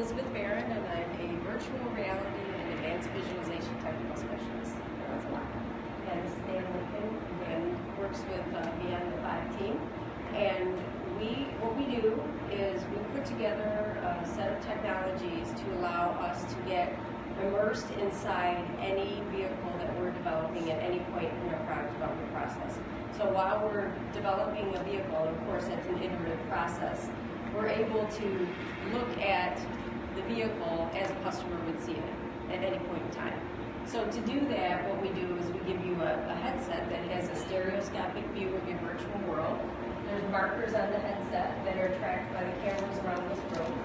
Elizabeth Barron, and I'm a virtual reality and advanced visualization technical specialist. That's lot. And Dan Lincoln, and works with uh, Beyond the Five team. And we, what we do is we put together a set of technologies to allow us to get immersed inside any vehicle that we're developing at any point in our product development process. So while we're developing a vehicle, of course that's an iterative process, we're able to look at the vehicle as a customer would see it at any point in time. So to do that, what we do is we give you a, a headset that has a stereoscopic view of your virtual world. There's markers on the headset that are tracked by the cameras around this room.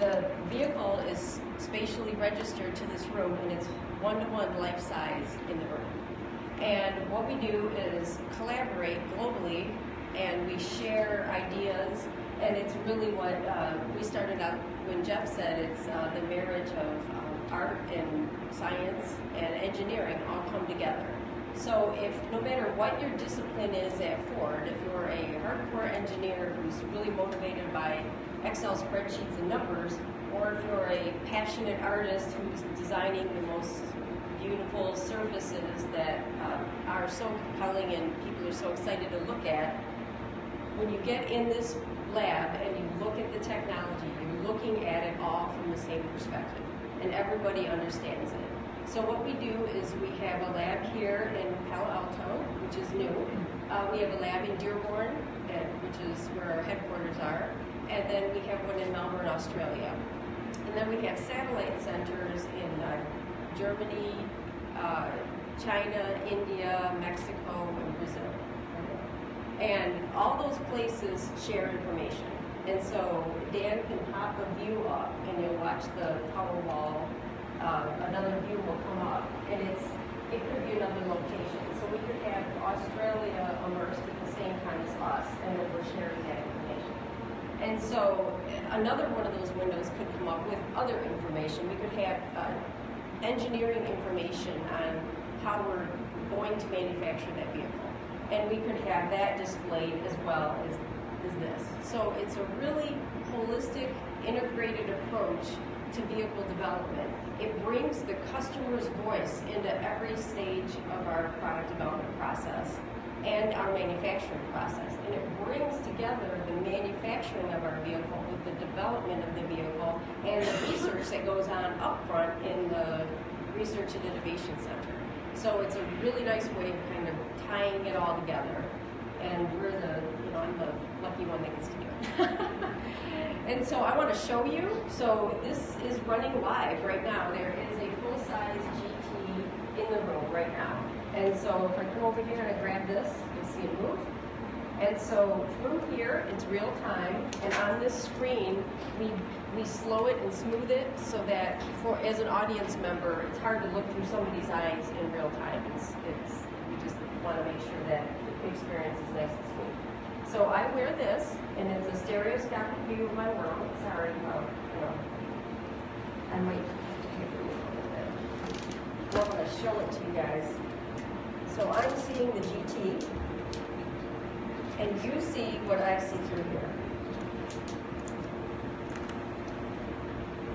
The vehicle is spatially registered to this room and it's one-to-one life size in the room. And what we do is collaborate globally and we share ideas and it's really what uh, we started out when Jeff said it's uh, the marriage of um, art and science and engineering all come together. So if no matter what your discipline is at Ford, if you're a hardcore engineer who's really motivated by Excel spreadsheets and numbers, or if you're a passionate artist who's designing the most beautiful surfaces that uh, are so compelling and people are so excited to look at, when you get in this lab and you look at the technology, you're looking at it all from the same perspective, and everybody understands it. So what we do is we have a lab here in Palo Alto, which is new. Uh, we have a lab in Dearborn, which is where our headquarters are, and then we have one in Melbourne, Australia. And then we have satellite centers in uh, Germany, uh, China, India, Mexico, and Brazil. And all those places share information. And so Dan can pop a view up and you'll watch the power wall. Uh, another view will come up and it's it could be another location. So we could have Australia immersed at the same time as us and then we're sharing that information. And so another one of those windows could come up with other information. We could have uh, engineering information on how we're going to manufacture that vehicle and we could have that displayed as well as, as this. So it's a really holistic, integrated approach to vehicle development. It brings the customer's voice into every stage of our product development process and our manufacturing process. And it brings together the manufacturing of our vehicle with the development of the vehicle and the research that goes on upfront in the Research and Innovation Center. So it's a really nice way of kind of tying it all together. And we're the, you know, I'm the lucky one that gets to do it. and so I want to show you. So this is running live right now. There is a full-size GT in the room right now. And so if I come over here and I grab this, you'll see it move. And so through here, it's real time, and on this screen, we we slow it and smooth it so that for as an audience member, it's hard to look through somebody's eyes in real time. It's, it's we just want to make sure that the experience is nice and smooth. So I wear this, and it's a stereoscopic view of my world. Sorry about, you know, I might have to take a little bit. I'm going to show it to you guys. So I'm seeing the GT, and you see what I see through here.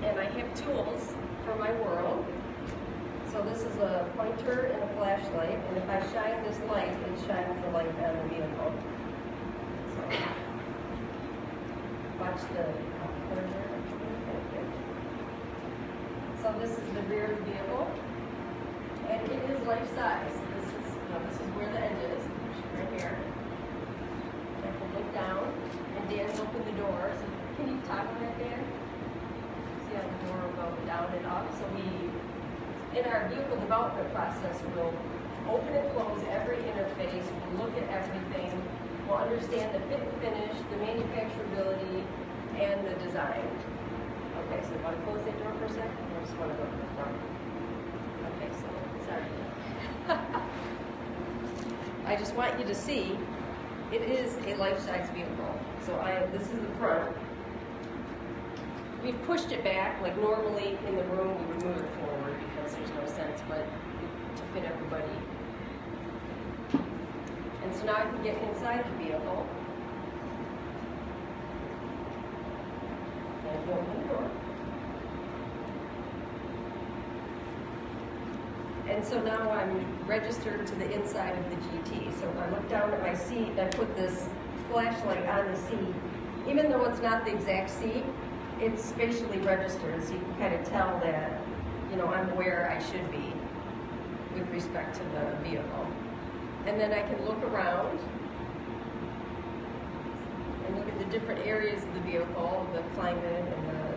And I have tools for my world. So this is a pointer and a flashlight, and if I shine this light, it shines the light on the vehicle. So watch the pointer. So this is the rear of the vehicle, and it is life size. This is, know, this is where the edge is, right here. Look down, and Dan opened the door. So can you toggle that, Dan? See how the door will go down and up. So we, in our vehicle development process, we'll open and close every interface. We'll look at everything. We'll understand the fit and finish, the manufacturability, and the design. Okay, so you want to close that door for a second? Or just want to go to the front? Okay, so sorry. I just want you to see it is a life-size vehicle. So I this is the front. We've pushed it back, like normally in the room we would move it forward because there's no sense, but to fit everybody. And so now I can get inside the vehicle. And open the door. And so now I'm registered to the inside of the GT. So if I look down at my seat and I put this flashlight on the seat, even though it's not the exact seat, it's spatially registered, so you can kind of tell that, you know, I'm where I should be with respect to the vehicle. And then I can look around and look at the different areas of the vehicle, the climate and the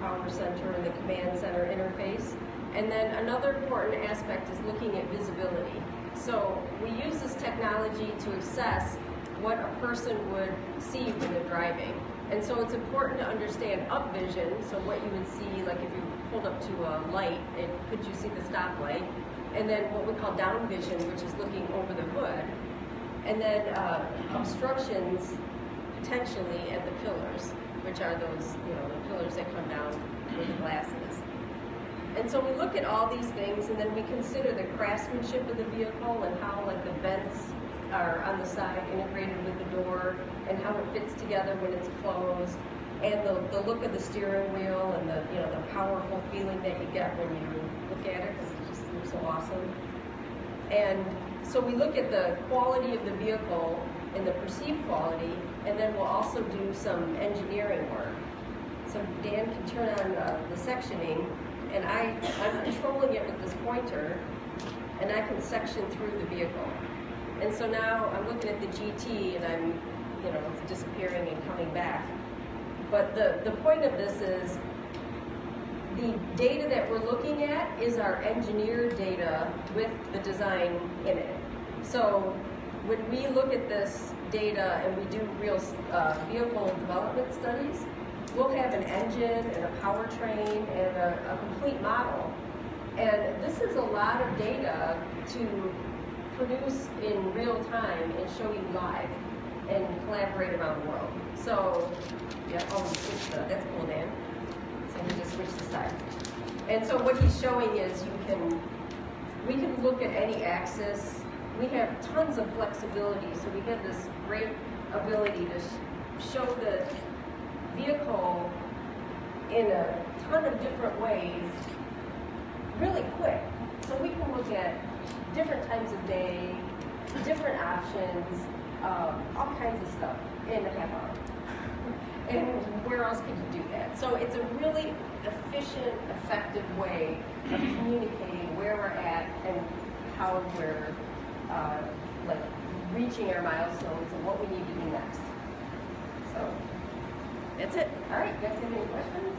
power center and the command center interface. And then another important aspect is looking at visibility. So we use this technology to assess what a person would see when they're driving. And so it's important to understand up vision, so what you would see, like if you pulled up to a light, and could you see the stoplight? And then what we call down vision, which is looking over the hood. And then uh, obstructions, potentially, at the pillars, which are those, you know, the pillars that come down with the glasses. And so we look at all these things, and then we consider the craftsmanship of the vehicle and how, like, the vents are on the side integrated with the door and how it fits together when it's closed. And the, the look of the steering wheel and the you know the powerful feeling that you get when you look at it because it just looks so awesome. And so we look at the quality of the vehicle and the perceived quality and then we'll also do some engineering work. So Dan can turn on uh, the sectioning and I, I'm controlling it with this pointer and I can section through the vehicle and so now I'm looking at the GT and I'm, you know, it's disappearing and coming back. But the, the point of this is the data that we're looking at is our engineered data with the design in it. So when we look at this data and we do real uh, vehicle development studies, we'll have an engine and a powertrain and a, a complete model. And this is a lot of data to produce in real time and show you live and collaborate around the world. So, yeah, oh, switch the, that's cool, Dan. So we just switch the sides. And so what he's showing is you can, we can look at any axis. We have tons of flexibility, so we have this great ability to sh show the vehicle in a ton of different ways really quick. So we can look at different times of day, different options, um, all kinds of stuff in a half hour. And where else could you do that? So it's a really efficient, effective way of communicating where we're at and how we're uh, like reaching our milestones and what we need to do next. So that's it. All right, you guys have any questions?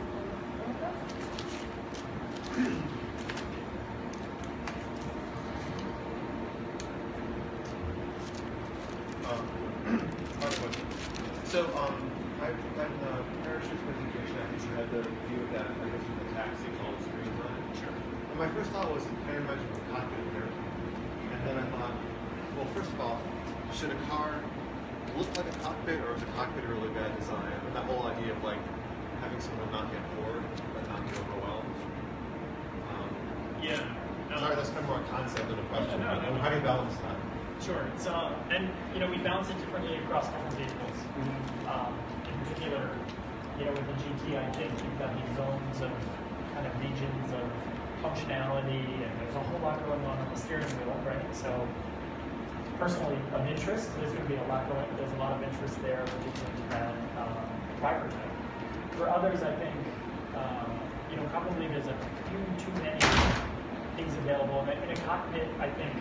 So, um, I, in the parachute presentation, I think you had the view of that, I guess, from the taxi all the screens on. Sure. And my first thought was, can I imagine the cockpit of an? And then I thought, well, first of all, should a car look like a cockpit, or is a cockpit a really bad design? And that whole idea of like having someone not get bored, but not get overwhelmed. Um, yeah. No. Sorry, that's kind of more a concept than a question. No, no, how do you balance that? Sure. It's uh, and you know we balance it differently across different vehicles. Mm-hmm. Um, in particular, you know with the GT, I think you've got these zones of kind of regions of functionality, and there's a whole lot going on on the steering wheel, right? So personally of interest, there's going to be a lot going. There's a lot of interest there, particularly that um, driver type. For others, I think um, you know probably there's a few too many things available. In a cockpit, I think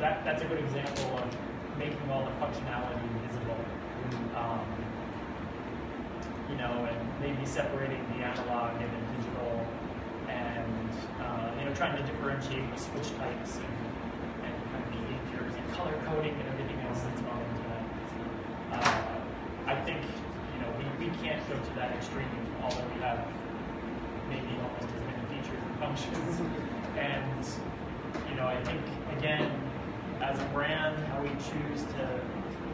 that, that's a good example of making all the functionality visible. Um, you know, and maybe separating the analog and the digital and, uh, you know, trying to differentiate the switch types and, and kind of behaviors and color coding and everything else that's gone into that. Uh, I think, you know, we, we can't go to that extreme, although we have maybe almost as many features and functions. and, you know, I think, again, as a brand, how we choose to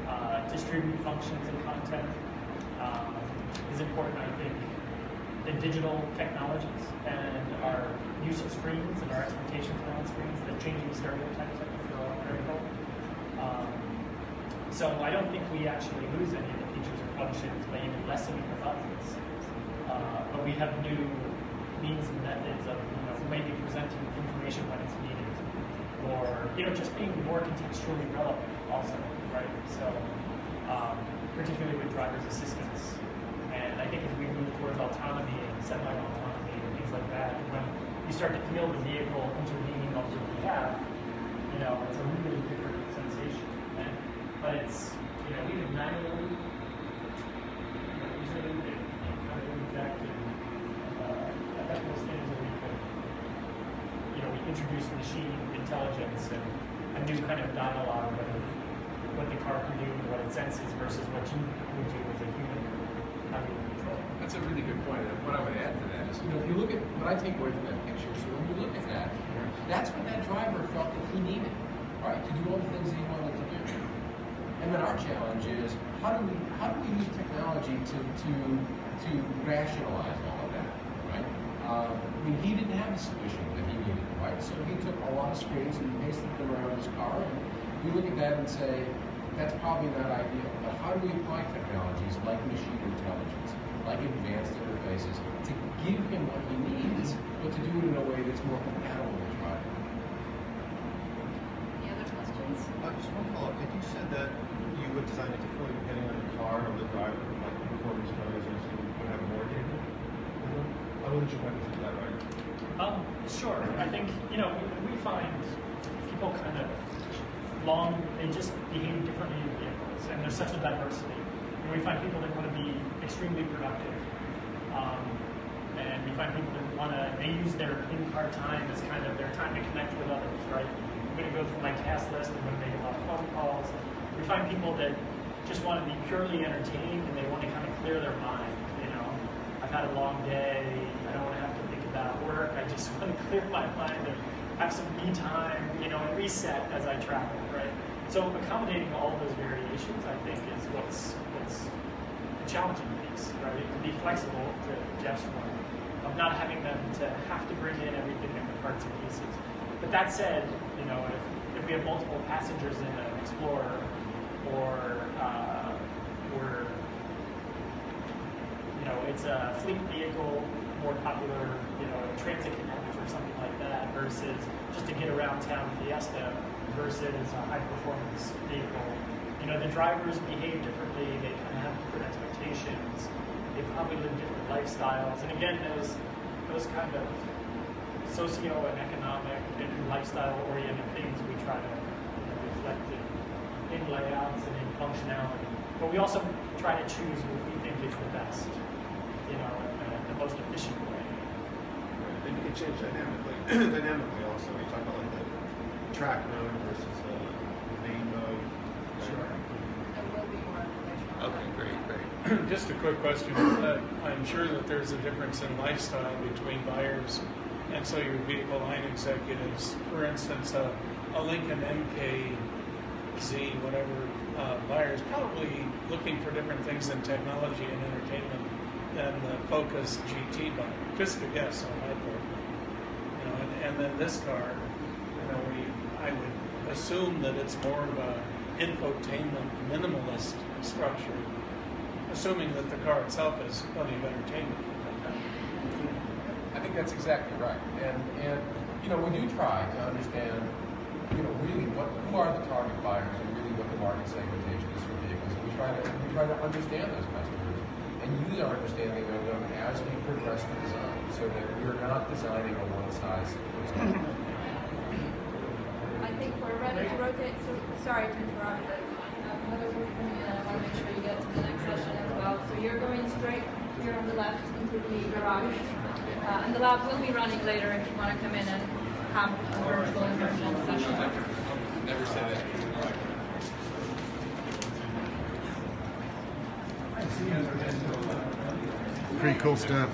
uh, distribute functions and content um, is important, I think. The digital technologies and our use of screens and our expectations around screens, the changing stereotypes, I think, are all critical. Um, so I don't think we actually lose any of the features or functions by even lessening the fuzzes. Uh, but we have new means and methods of you know maybe presenting information when it's needed, or you know just being more contextually relevant also, right? So um, particularly with driver's assistance, and I think as we move towards autonomy and semi-autonomy and things like that, when you start to feel the vehicle intervening on your behalf, you know it's a really different sensation. But it's you know even manually usually it kind of and uh, affect those things that we could, you know, we introduce machine intelligence and a new kind of dialogue of what the car can do and what it senses versus what you would do as a human. How do you control? That's a really good point. And what I would add to that is, you know, if you look at what I take away from that picture, so when you look at that, that's what that driver felt that he needed, right, to do all the things that he wanted to do. And then our challenge is how do we how do we use technology to to to rationalize all of that, right? Um, I mean, he didn't have the solution that he needed, right? So he took a lot of screens and pasted them around his car, and we look at that and say that's probably not ideal. But how do we apply technologies like machine intelligence, like advanced interfaces, to give him what he needs, but to do it in a way that's more compatible with driving? Any other questions? Uh, just one follow-up. Did you said that you would design it differently depending on the car or the driver, like performance cars, or so you would have more data? I sure if I understood that right. Um, sure. I think you know we, we find people kind of long they just behave differently in vehicles, and there's such a diversity. And we find people that want to be extremely productive, um, and we find people that want to they use their in-car time as kind of their time to connect with others. Right? Going to go through my task list. I'm going to make a lot of phone calls. We find people that just want to be purely entertained and they want to kind of clear their mind. You know, I've had a long day. I don't want to have to think about work. I just want to clear my mind and have some me time, you know, and reset as I travel, right? So accommodating all those variations, I think, is what's what's the challenging piece, right? To be flexible, to Jeff's point, of not having them to have to bring in everything in the parts and pieces. But that said, you know, if, if we have multiple passengers in an Explorer, or uh, we're you know, it's a fleet vehicle, more popular, you know, transit connect or something like that, versus just to get around town Fiesta versus a high performance vehicle. You know, the drivers behave differently, they kind of have different expectations, they probably live different lifestyles, and again, those those kind of socio and economic and lifestyle oriented things we try to reflect in, in layouts and in functionality. But we also try to choose what we think is the best, you know, and the, the most efficient way. Right. And you can change dynamically. dynamically also. You talk about like the track mode versus the main mode. Sure. There will be more Okay, great, great. Just a quick question. Uh, I'm sure that there's a difference in lifestyle between buyers and so your vehicle line executives. For instance, a, a Lincoln MKZ, whatever, uh, buyer is probably looking for different things in technology and entertainment than the Focus GT buyer. Just a guess on my part. You know, and, and then this car, you know, we, I would assume that it's more of a infotainment minimalist structure assuming that the car itself has plenty of entertainment. Think that's exactly right. And and you know, we do try to understand, you know, really what who are the target buyers and really what the market segmentation is for vehicles. And we try to we try to understand those customers and use our understanding of them as we progress the design, so that we're not designing a one size. I think we're ready to rotate, so sorry to interrupt, but uh, another group coming in, I want to make sure you get to the next session as well. So you're going straight here on the left into the garage. Uh, and the lab will be running later if you want to come in and have a virtual immersion session. Never said that. Pretty cool stuff.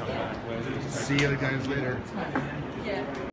See you guys later. Yeah.